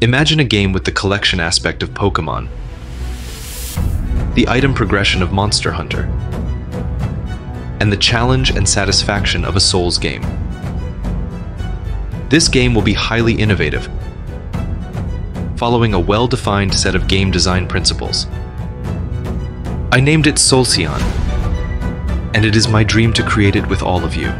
Imagine a game with the collection aspect of Pokemon, the item progression of Monster Hunter, and the challenge and satisfaction of a Souls game. This game will be highly innovative, following a well-defined set of game design principles. I named it Solcian, and it is my dream to create it with all of you.